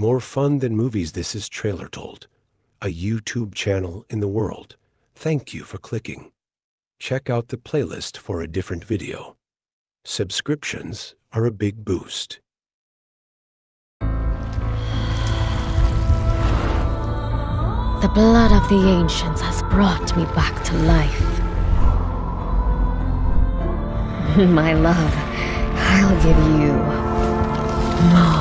More fun than movies, this is Trailer Told, a YouTube channel in the world. Thank you for clicking. Check out the playlist for a different video. Subscriptions are a big boost. The blood of the ancients has brought me back to life. My love, I'll give you more.